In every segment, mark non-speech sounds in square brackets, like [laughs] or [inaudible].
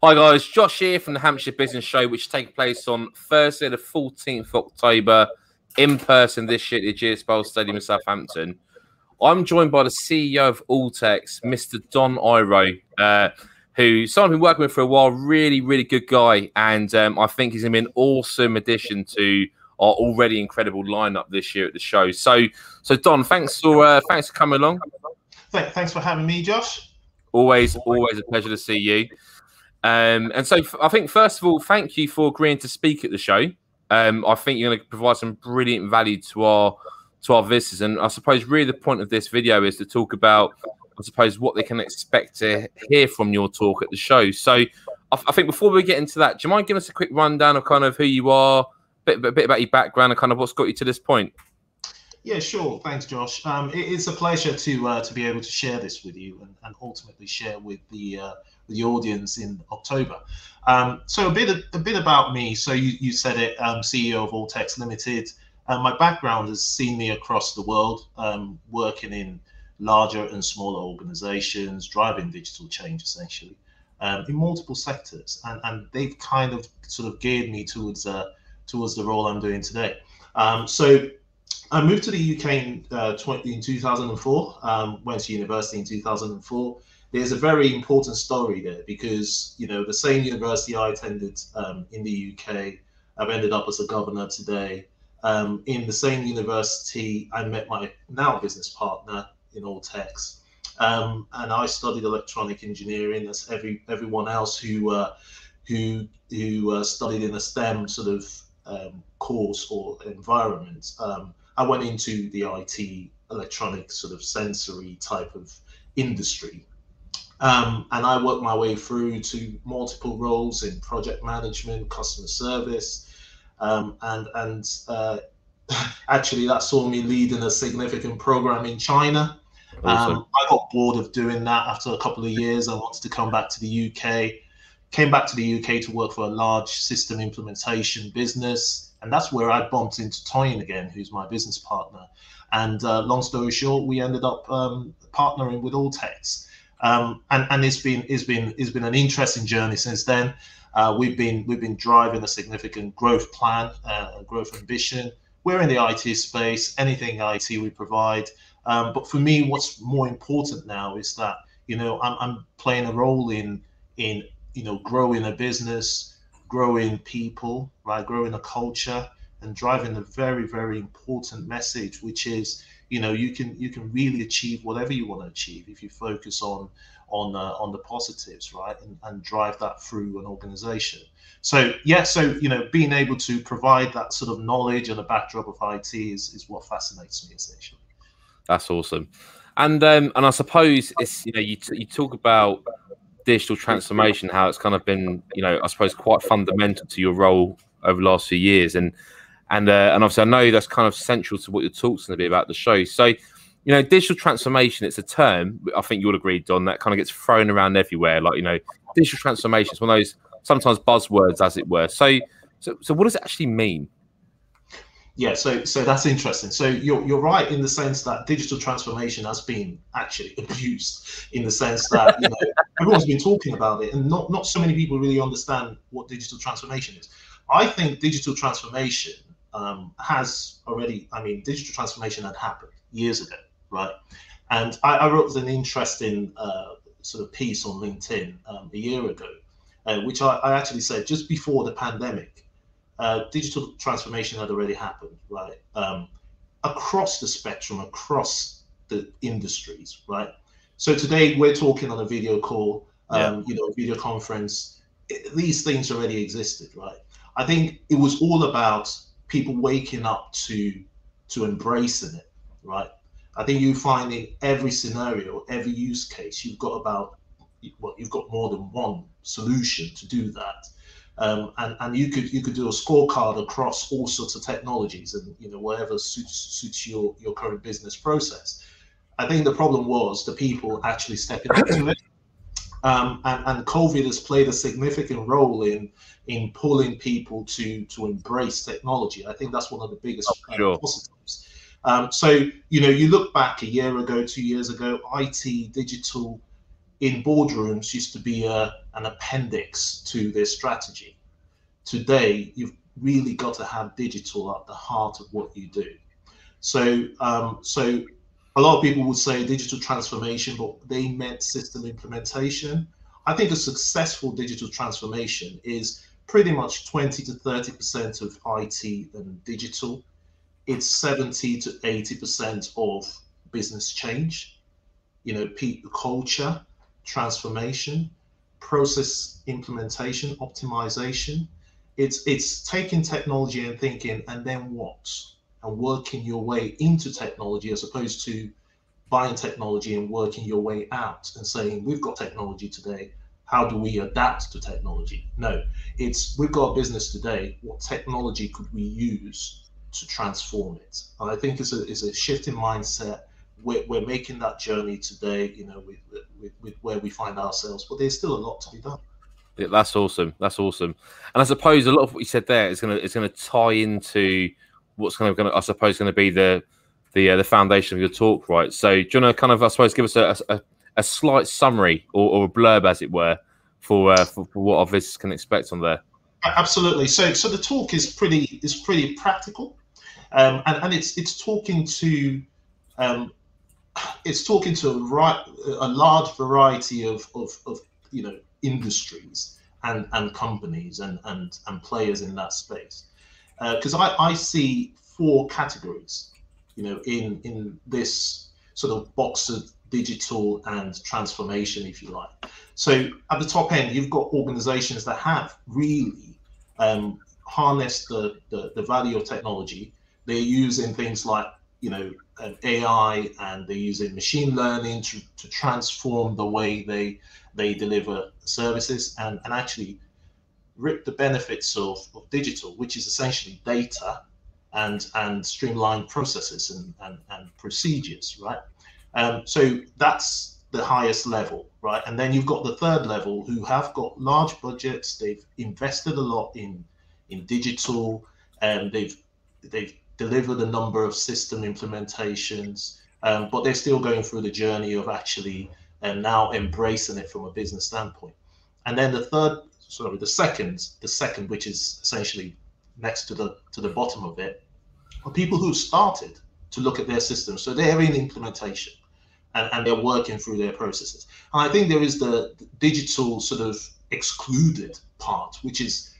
Hi guys, Josh here from the Hampshire Business Show, which takes place on Thursday, the 14th of October, in person this year at the GS Stadium in Southampton. I'm joined by the CEO of Alltex, Mr. Don Iro, uh, who someone I've been working with for a while, really, really good guy, and um, I think he's going to be an awesome addition to our already incredible lineup this year at the show. So, so Don, thanks for uh, thanks for coming along. Thanks for having me, Josh. Always, always a pleasure to see you. Um, and so I think, first of all, thank you for agreeing to speak at the show. Um, I think you're going to provide some brilliant value to our to our visitors. And I suppose really the point of this video is to talk about, I suppose, what they can expect to hear from your talk at the show. So I, I think before we get into that, do you mind giving us a quick rundown of kind of who you are, a bit, a bit about your background, and kind of what's got you to this point? Yeah, sure. Thanks, Josh. Um, it, it's a pleasure to uh, to be able to share this with you and, and ultimately share with the uh, with the audience in October. Um, so a bit a bit about me. So you, you said it, um, CEO of Alltex Limited. Uh, my background has seen me across the world, um, working in larger and smaller organizations, driving digital change essentially um, in multiple sectors, and and they've kind of sort of geared me towards uh, towards the role I'm doing today. Um, so I moved to the UK in, uh, 20, in 2004, um, went to university in 2004. There's a very important story there because, you know, the same university I attended um, in the UK, I've ended up as a governor today. Um, in the same university, I met my now business partner in Alltex. Um, and I studied electronic engineering as every everyone else who uh, who who uh, studied in a STEM sort of um, course or environment. Um, I went into the IT, electronic, sort of sensory type of industry. Um, and I worked my way through to multiple roles in project management, customer service, um, and and uh, [laughs] actually that saw me leading a significant program in China. Awesome. Um, I got bored of doing that after a couple of years. I wanted to come back to the UK. Came back to the UK to work for a large system implementation business and that's where I bumped into Toyin again, who's my business partner. And uh, long story short, we ended up um, partnering with Alltex. Um, and and it's been it's been it's been an interesting journey since then. Uh, we've been we've been driving a significant growth plan, uh, growth ambition. We're in the IT space. Anything IT we provide. Um, but for me, what's more important now is that you know I'm, I'm playing a role in in you know growing a business, growing people, right? Growing a culture and driving a very, very important message, which is, you know, you can you can really achieve whatever you want to achieve if you focus on on uh, on the positives, right, and, and drive that through an organization. So yeah, so you know, being able to provide that sort of knowledge and a backdrop of IT is is what fascinates me essentially. That's awesome, and um, and I suppose it's you know you t- you talk about digital transformation, how it's kind of been, you know, I suppose quite fundamental to your role over the last few years, and and uh, and obviously I know that's kind of central to what your talk's going to be about the show. So, you know, digital transformation, it's a term I think you'll agree, Don, that kind of gets thrown around everywhere. Like, you know, digital transformation is one of those sometimes buzzwords, as it were. So, so, so what does it actually mean? Yeah, so so that's interesting. So you're you're right in the sense that digital transformation has been actually [laughs] abused in the sense that you know [laughs] everyone's been talking about it, and not not so many people really understand what digital transformation is. I think digital transformation um, has already. I mean, digital transformation had happened years ago, right? And I, I wrote an interesting uh, sort of piece on LinkedIn um, a year ago, uh, which I, I actually said just before the pandemic uh, digital transformation had already happened, right? Um, across the spectrum, across the industries, right? So today we're talking on a video call, um, yeah. you know, video conference. It, these things already existed, right? I think it was all about people waking up to to embracing it, right? I think you find in every scenario, every use case, you've got about well, you've got more than one solution to do that. Um, and and you could you could do a scorecard across all sorts of technologies and you know whatever suits suits your your current business process. I think the problem was the people actually stepping up to it, um, and and COVID has played a significant role in in pulling people to to embrace technology. I think that's one of the biggest oh, sure. positives. Um, so you know you look back a year ago, two years ago, IT digital in boardrooms used to be a, an appendix to their strategy. Today, you've really got to have digital at the heart of what you do. So, um, so a lot of people would say digital transformation, but they meant system implementation. I think a successful digital transformation is pretty much 20 to 30% of IT and digital. It's 70 to 80% of business change, you know, people culture, transformation, process implementation, optimization. It's it's taking technology and thinking, and then what? And working your way into technology as opposed to buying technology and working your way out and saying, we've got technology today. How do we adapt to technology? No, it's we've got a business today. What technology could we use to transform it? And I think it's a, it's a shift in mindset we're, we're making that journey today, you know, with, with, with where we find ourselves, but there's still a lot to be done. Yeah, that's awesome. That's awesome. And I suppose a lot of what you said there is gonna is gonna tie into what's kind of gonna I suppose gonna be the the uh, the foundation of your talk, right? So do you want to kind of I suppose give us a, a, a slight summary or, or, a blurb, as it were, for, uh, for, for what our visitors can expect on there? Absolutely. So so the talk is pretty is pretty practical, um, and and it's it's talking to um, it's talking to a, right, a large variety of, of, of you know industries and, and companies and, and, and players in that space. Because uh, I, I see four categories, you know, in in this sort of box of digital and transformation, if you like. So at the top end, you've got organizations that have really um, harnessed the, the, the value of technology. They're using things like you know AI and they're using machine learning to, to transform the way they they deliver services and, and actually rip the benefits of, of digital, which is essentially data and and streamlined processes and, and, and procedures, right? Um, so that's the highest level, right? And then you've got the third level who have got large budgets, they've invested a lot in in digital, and they've they've delivered a number of system implementations, um, but they're still going through the journey of actually and uh, now embracing it from a business standpoint. And then the third, sorry, the second, the second, which is essentially next to the to the bottom of it, are people who've started to look at their systems. So they're in implementation and, and they're working through their processes. And I think there is the digital sort of excluded part, which is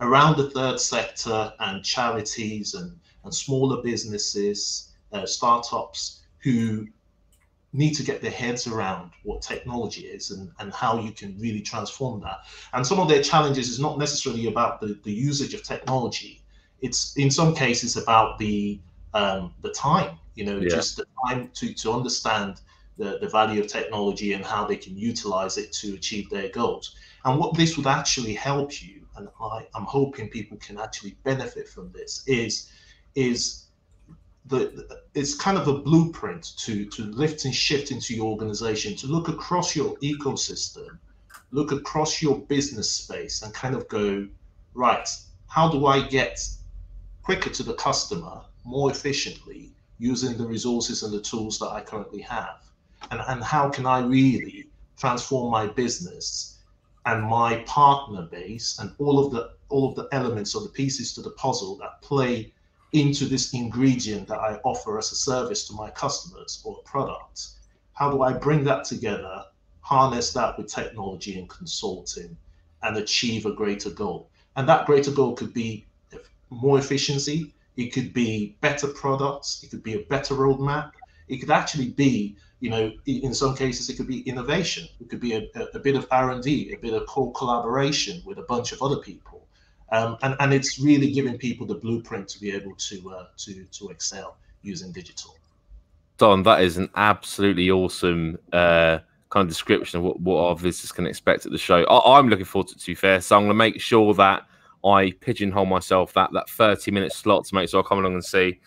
around the third sector and charities and and smaller businesses, uh, startups who need to get their heads around what technology is and, and how you can really transform that. And some of their challenges is not necessarily about the, the usage of technology. It's in some cases about the um, the time, you know, yeah. just the time to, to understand the, the value of technology and how they can utilize it to achieve their goals. And what this would actually help you, and I, I'm hoping people can actually benefit from this, is is the it's kind of a blueprint to to lift and shift into your organization to look across your ecosystem look across your business space and kind of go right how do i get quicker to the customer more efficiently using the resources and the tools that i currently have? And and how can i really transform my business and my partner base and all of the all of the elements or the pieces to the puzzle that play into this ingredient that I offer as a service to my customers or product? How do I bring that together, harness that with technology and consulting, and achieve a greater goal? And that greater goal could be more efficiency, it could be better products, it could be a better roadmap, it could actually be you know in some cases it could be innovation it could be a, a, bit of r&d a bit of co-collaboration with a bunch of other people um, and, and it's really giving people the blueprint to be able to uh, to to excel using digital. Don, that is an absolutely awesome uh, kind of description of what, what our visitors can expect at the show. I, am looking forward to it, to be fair. So I'm going to make sure that I pigeonhole myself that that 30 minute slot to make sure I come along and see.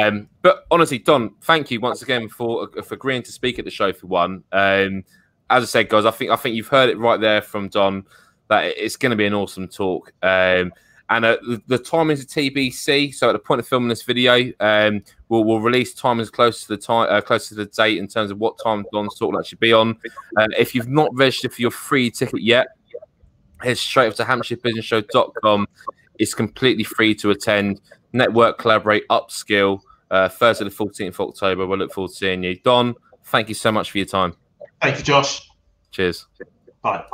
Um, but honestly, Don, thank you once again for for agreeing to speak at the show for one. Um, as I said, guys, I think I think you've heard it right there from Don that it's going to be an awesome talk. Um, And uh, the, the time is a TBC. So at the point of filming this video, um, we'll, we'll release time as close to the time, uh, close to the date in terms of what time Don's talk will actually be on. Uh, if you've not registered for your free ticket yet, head straight up to hampshirebusinessshow.com. It's completely free to attend. Network, collaborate, upskill. Uh, Thursday the 14th of October. We'll look forward to seeing you. Don, thank you so much for your time. Thank you, Josh. Cheers. Bye.